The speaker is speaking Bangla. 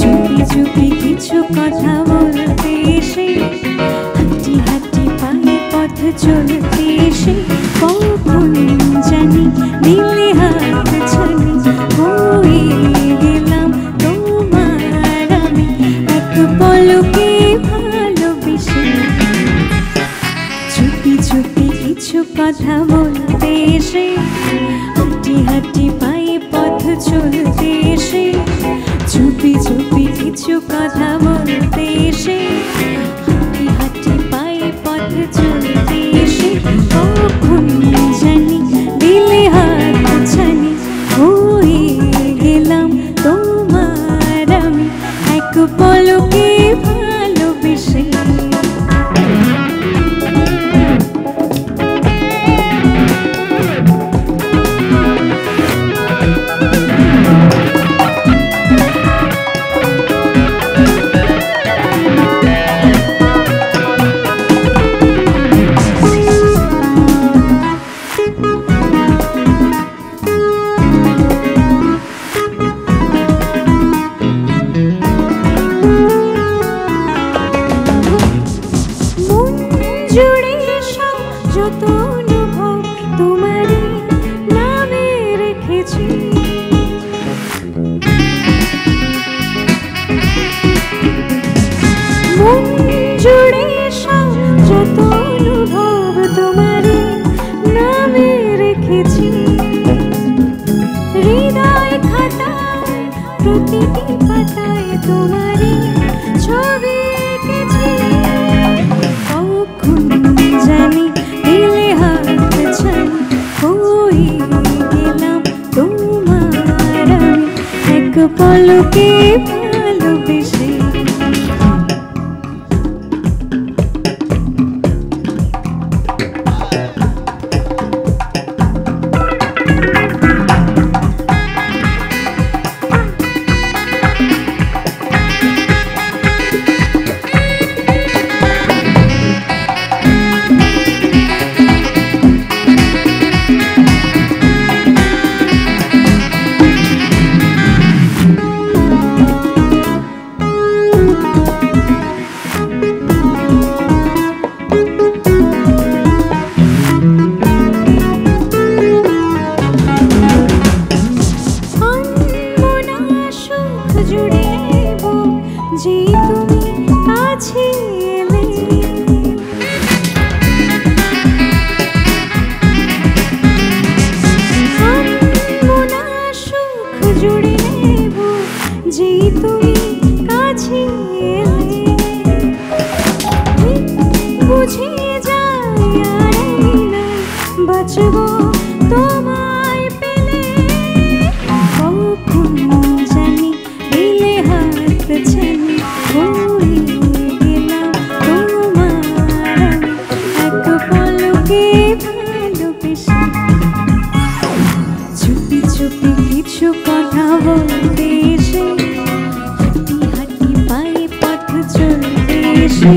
এসে চুপি কিছু কথা বলতে হাঁটি হাঁটি পায়ে পথ চলতে এসে, কখন জানি দিলে হাত এক জুড়ে সব যত অনুভব তোমারই নামে রেখেছি। যত অনুভব তোমারই নামে রেখেছি। হৃদয় খাতায় প্রতিটি পাতায় তোমারই এক পলকে জুড়ে যে তুমি কাছে এলে আনমনা জুড়ে যে তুমি কাছে বাঁচবো তোমায় পেলে। কখন জানি দিলে হাত ছানি হয়ে গেলাম তোমার এক পলকে ভালোবেসে। চুপি চুপি কিছু কথা বলতে এসে, হাঁটি হাঁটি পায়ে পথ চলতে এসে।